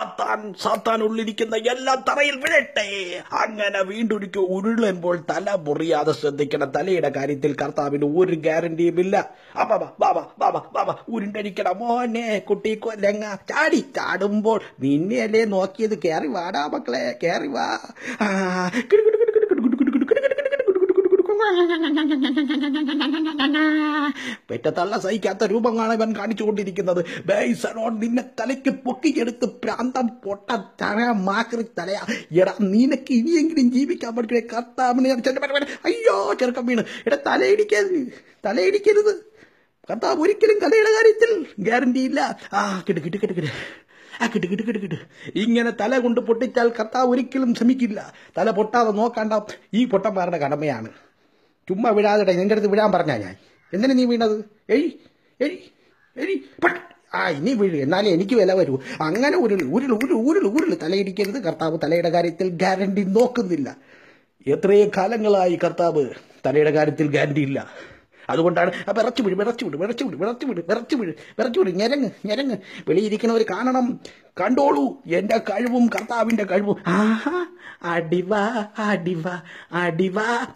സാത്താൻ സാത്താൻ ഉള്ളിരിക്കുന്ന എല്ലാം തറയിൽ വീഴട്ടെ. അങ്ങനെ വീണ്ടും ഉരുളുമ്പോൾ തല മുറിയാതെ ശ്രദ്ധിക്കണം തലയുടെ കാര്യത്തിൽ കർത്താവിന് ഒരു ഗ്യാരണ്ടിയും ഇല്ല. അപ്പാ ബാബ ബാബ ബാബ ഉരുണ്ടടിക്കണം മോനെ കുട്ടി കൊല്ലങ്ങ ചാടി ചാടുമ്പോൾ നിന്നെയല്ലേ നോക്കിയത്? കയറി വാടാ മക്കളെ കയറി വാ. പെറ്റത്തള്ള സഹിക്കാത്ത രൂപങ്ങളാണ് ഇവൻ കാണിച്ചുകൊണ്ടിരിക്കുന്നത്. നിന്നെ തലയ്ക്ക് പൊക്കിയെടുത്ത് പ്രാന്തം പൊട്ട തല മാക്രി തലയാ. എടാ നിനക്ക് ഇനിയെങ്കിലും ജീവിക്കാൻ പറ്റേ കർത്താവിനെ അയ്യോ ചെറുക്കം വീണ്. എടാ തലയിടിക്കരുത്. തലയിടിക്കരുത്. കർത്താവ് ഒരിക്കലും കഥയുടെ കാര്യത്തിൽ ഗ്യാരണ്ടി ഇല്ല. ആ കിട്ടു കിട്ടു കിട്ടു കിട്ടു ആ കിട്ടു കിട്ടു കിട്ടു കിട്ടു ഇങ്ങനെ തല കൊണ്ട് പൊട്ടിച്ചാൽ കർത്താവ് ഒരിക്കലും ശ്രമിക്കില്ല. തല പൊട്ടാതെ നോക്കണ്ട. ഈ പൊട്ടന്മാരുടെ കടമയാണ്. ചുമ്മാ വിടാതെ നിന്റെ അടുത്ത് വിടാൻ പറഞ്ഞാ ഞാൻ. എന്തിനാ നീ വീണത്? എഴി എഴി എഴി. ആ ഇനി വീഴ്. എന്നാലേ എനിക്ക് വില വരൂ. അങ്ങനെ ഉരുൾ ഉരുൾ ഉരുൾ ഉരുൾ ഉരുൾ തലയിടിക്കരുത്. കർത്താവ് തലയുടെ കാര്യത്തിൽ ഗ്യാരണ്ടി നോക്കുന്നില്ല. എത്രയോ കാലങ്ങളായി കർത്താവ് തലയുടെ കാര്യത്തിൽ ഗ്യാരണ്ടി ഇല്ല. അതുകൊണ്ടാണ് അപ്പം ഇറച്ചു വിട് വിറച്ചു വിട് വിറച്ചു വിട് വിറച്ചു വിട് വിറച്ചു വിട് വിറച്ചു വിട് ഞരങ്ങ് ഞരങ്ങ്. വെളിയിരിക്കുന്നവർ കാണണം. കണ്ടോളൂ എന്റെ കഴിവും കർത്താവിന്റെ കഴിവും. ആഹാ അടിവാ അടിവാ അടിവാ.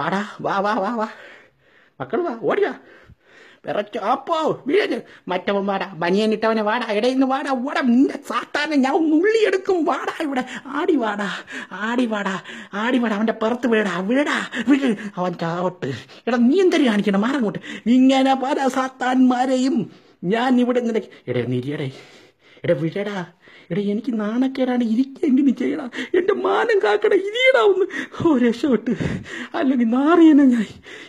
വാടാ വാ വാ വാ വാ. മക്കൾ വാ ഓടിയാ. വിറച്ച് അപ്പോ വീഴ്. മറ്റവൻ വാടാ ബനിയൻ ഇട്ടവനെ വാടാ ഇടയിൽ നിന്ന് വാടാ ഓടാ നിന്റെ സാത്താനെ ഞാൻ ഉള്ളി ഉള്ളിയെടുക്കും. വാടാ ഇവിടെ ആടി വാടാ ആടി വാടാ ആടി വാടാ അവന്റെ പുറത്ത് വീടാ വീടാ വീട്. അവൻ ചാവട്ട്. എടാ നീ എന്തൊരു കാണിക്കണം? മാറങ്ങോട്ട്. ഇങ്ങനെ പല സാത്താന്മാരെയും ഞാൻ ഇവിടെ നിന്നെ എടേ നിരിയടേ എടാ വിടടാ. എടാ എനിക്ക് നാണക്കേടാണ്. ഇരിക്കെങ്കിലും ചെയ്യടാ എന്റെ മാനം കാക്കട. ഇരിയടാ ഒന്ന്. ഓ രക്ഷപ്പെട്ട്. അല്ലെങ്കിൽ നാറിയനെ ഞാൻ.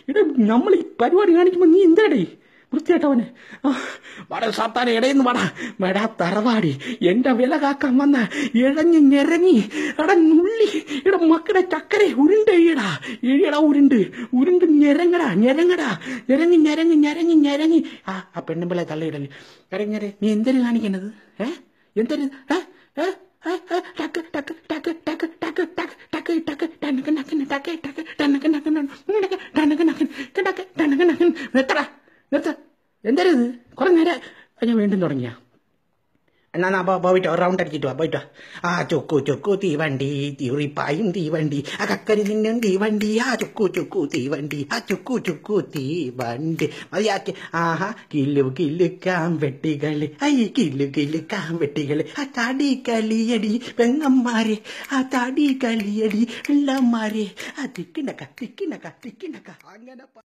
എടാ നമ്മൾ ഈ പരിപാടി കാണിക്കുമ്പോൾ നീ എന്താടേ? വൃത്തിയായിട്ടവനെ വട സാത്താൻ ഇടയെന്ന് വട. മേടാ തറവാടി. എന്റെ വില കാക്കാൻ വന്ന ഇഴഞ്ഞ് ഞെരങ്ങി. എടാ നുള്ളി. ഇട മക്കളുടെ ചക്കരെ ഉരുണ്ട് എഴിയടാ എഴിയടാ ഉരുണ്ട്. ഉരുണ്ട് ഞെരങ്ങടാ ഞെരങ്ങടാ. ഞെരങ്ങി ഞെരങ്ങി ഞെരങ്ങി ഞെരങ്ങി. ആ ആ പെണ്ണുമ്പിളെ തള്ളിയിടൽ. ഇറങ്ങരെ നീ എന്തിനു കാണിക്കണത്? ഏ എന്തൊരു ഏ എന്തരത് കുറെ നേരം ഞാൻ വീണ്ടും തുടങ്ങിയ എന്നാ നാ പോയിട്ടോ റൗണ്ട് അടിച്ചിട്ട് വാ പോയിട്ട്. ആ ചൊക്കു ചൊക്കു തീവണ്ടി തീറിപ്പായും തീവണ്ടി ആ കക്കരി നിന്നും തീവണ്ടി ആ ചൊക്കു ചൊക്കു തീവണ്ടി ആ ചൊക്കു ചൊക്കു തീവണ്ടി മതിയാക്കി ആഹാ കില്ലു കില്ലുക്കാം വെട്ടികളി ഐ കില്ലു കില്ലുക്കാം വെട്ടികളി ആ താടി കളിയടി പെങ്ങന്മാരെ ആ താടി കളിയടി പിള്ളമാരെ ആ തിക്കിനക്ക തിക്കിനക്ക തിക്കിനക്ക അങ്ങനെ